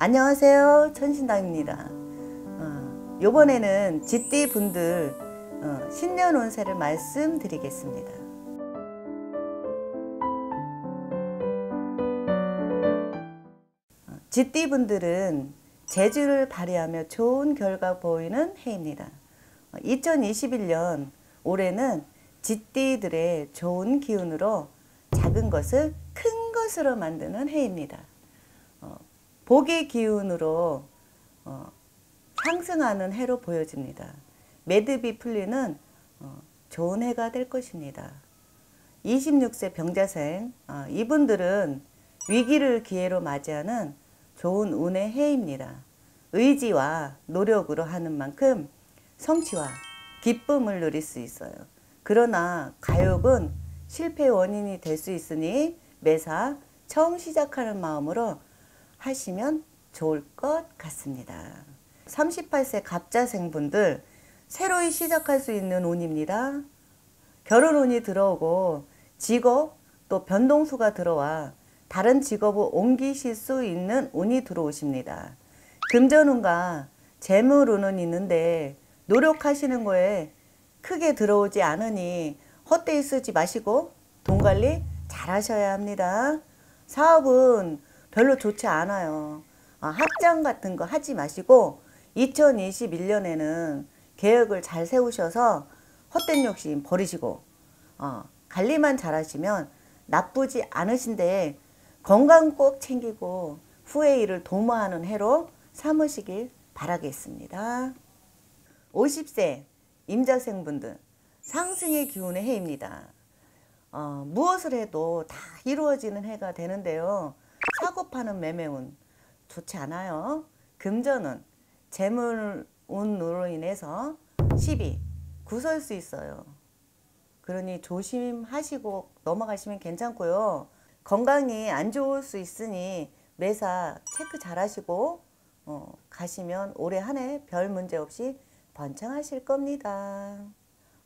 안녕하세요. 천신당입니다. 어, 요번에는 쥐띠 분들 어, 신년 운세를 말씀드리겠습니다. 어, 쥐띠 분들은 재주를 발휘하며 좋은 결과 보이는 해입니다. 2021년 올해는 쥐띠들의 좋은 기운으로 작은 것을 큰 것으로 만드는 해입니다 복의 기운으로 어, 상승하는 해로 보여집니다. 매듭이 풀리는 어, 좋은 해가 될 것입니다. 26세 병자생 어, 이분들은 위기를 기회로 맞이하는 좋은 운의 해입니다. 의지와 노력으로 하는 만큼 성취와 기쁨을 누릴 수 있어요. 그러나 가욕은 실패 원인이 될 수 있으니 매사 처음 시작하는 마음으로 하시면 좋을 것 같습니다. 38세 갑자생분들 새로이 시작할 수 있는 운입니다. 결혼운이 들어오고 직업 또 변동수가 들어와 다른 직업을 옮기실 수 있는 운이 들어오십니다. 금전운과 재물운은 있는데 노력하시는 거에 크게 들어오지 않으니 헛되이 쓰지 마시고 돈 관리 잘 하셔야 합니다. 사업은 별로 좋지 않아요. 아, 학장 같은 거 하지 마시고 2021년에는 계획을 잘 세우셔서 헛된 욕심 버리시고 어, 관리만 잘하시면 나쁘지 않으신데 건강 꼭 챙기고 후회 일을 도모하는 해로 삼으시길 바라겠습니다. 50세 임자생분들 상승의 기운의 해입니다. 어, 무엇을 해도 다 이루어지는 해가 되는데요. 파는 매매운 좋지 않아요. 금전은 재물운으로 인해서 시비 구설 수 있어요. 그러니 조심하시고 넘어가시면 괜찮고요. 건강이 안 좋을 수 있으니 매사 체크 잘 하시고 어, 가시면 올해 한 해 별 문제 없이 번창하실 겁니다.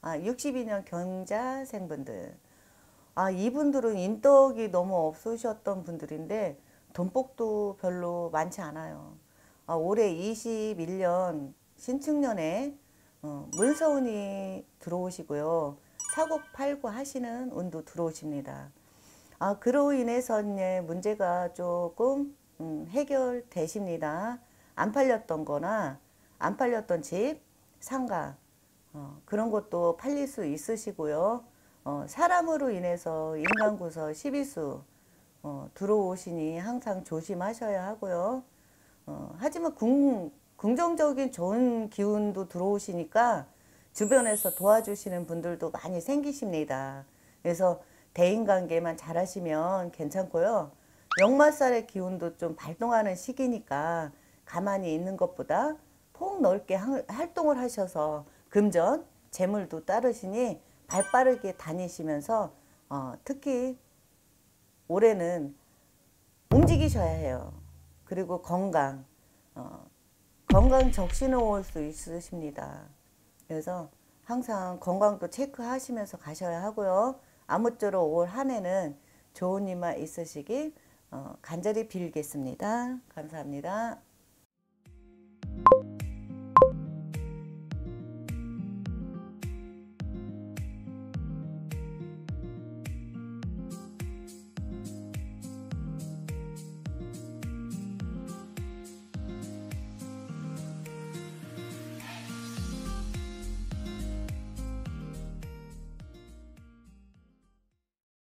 아, 62년 경자생분들 아 이분들은 인덕이 너무 없으셨던 분들인데 돈복도 별로 많지 않아요. 아, 올해 21년 신축년에 어, 문서운이 들어오시고요. 사고 팔고 하시는 운도 들어오십니다. 아, 그로 인해서 문제가 조금 음, 해결되십니다. 안 팔렸던 거나 안 팔렸던 집, 상가 어, 그런 것도 팔릴 수 있으시고요. 어, 사람으로 인해서 인간구서 12수 어, 들어오시니 항상 조심하셔야 하고요. 어, 하지만 궁, 긍정적인 좋은 기운도 들어오시니까 주변에서 도와주시는 분들도 많이 생기십니다. 그래서 대인관계만 잘하시면 괜찮고요. 역마살의 기운도 좀 발동하는 시기니까 가만히 있는 것보다 폭 넓게 활동을 하셔서 금전, 재물도 따르시니 발빠르게 다니시면서 어, 특히 올해는 움직이셔야 해요. 그리고 건강, 어, 건강 적신호 올 수 있으십니다. 그래서 항상 건강도 체크하시면서 가셔야 하고요. 아무쪼록 올 한 해는 좋은 일만 있으시길 어, 간절히 빌겠습니다. 감사합니다.